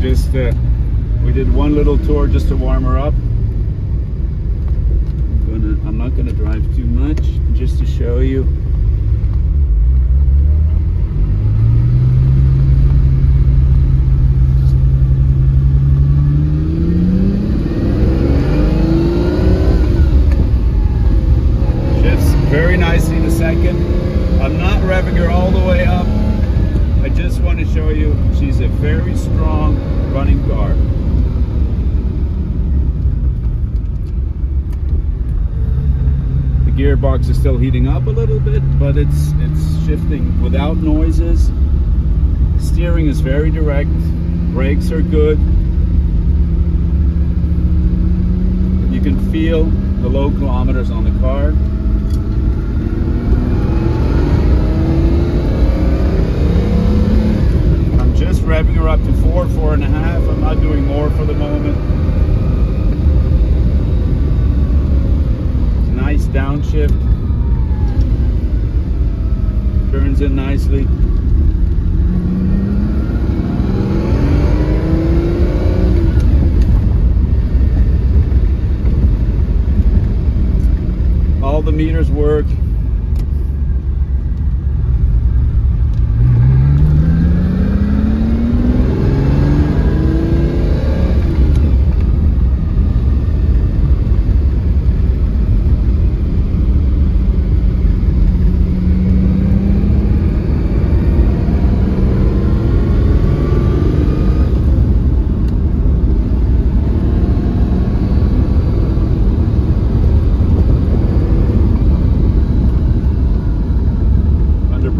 just uh, we did one little tour just to warm her up. I'm, gonna, I'm not gonna drive too much, just to show you. Shifts very nicely in second. I'm not revving her all the way up. I just want to show you she's a very strong running car. The gearbox is still heating up a little bit, but it's it's shifting without noises. Steering is very direct. Brakes are good. You can feel the low kilometers on the car. I'm just revving her up to four, four and a half. I'm not doing more for the moment. Downshift. Turns in nicely. All the meters work.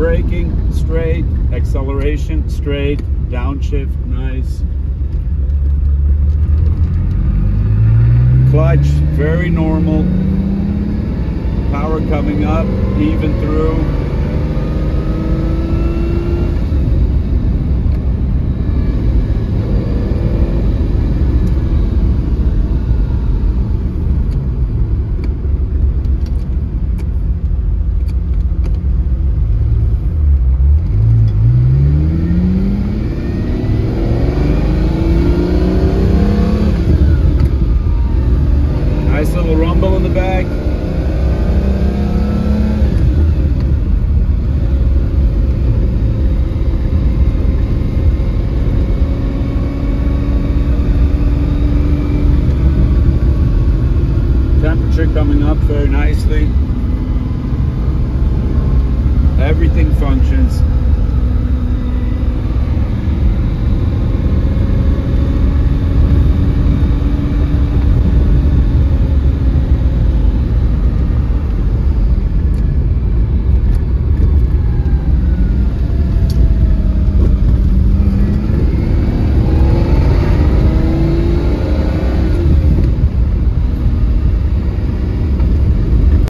Braking, straight, acceleration, straight, downshift, nice. Clutch, very normal. Power coming up, even through. Nice little rumble in the back. Temperature coming up very nicely. Everything functions.